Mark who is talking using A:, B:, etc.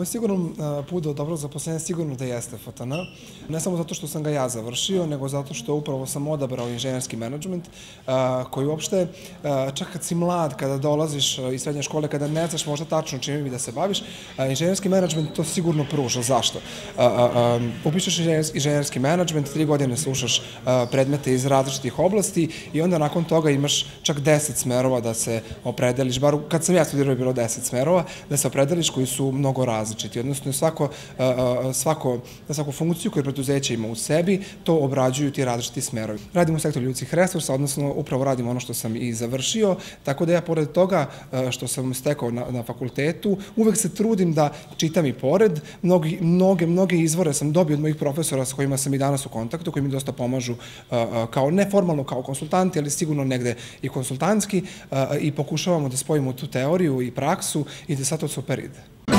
A: moj sigurno put do dobrog zaposlenja sigurno da jeste FTN. Ne samo zato što sam ga ja završio, nego zato što upravo sam odabrao inženjerski menadžment, koji uopšte, čak kad si mlad, kada dolaziš iz srednje škole, kada ne znaš možda tačno čime bi da se baviš, inženjerski menadžment to sigurno pruža. Zašto? Upišeš inženjerski menadžment, tri godine slušaš predmete iz različitih oblasti i onda nakon toga imaš čak deset smerova da se opredeliš, bar kad sam ja studirao je bilo deset smerova, da se opredeliš koji su mnogo različiti, odnosno svako, svako, svaku funkciju koju preduzeće ima u sebi, to obrađuju ti različiti smerovi. Radim u sektoru ljudskih resursa, odnosno upravo radim ono što sam i završio, tako da ja pored toga što sam stekao na, na fakultetu, uvek se trudim da čitam i pored, mnogi, mnoge, mnoge izvore sam dobio od mojih profesora s kojima sam i danas u kontaktu, koji mi dosta pomažu kao neformalno kao konsultanti, ali sigurno negde i konsultantski i pokušavamo da spojimo tu teoriju i praksu i da sad to super ide.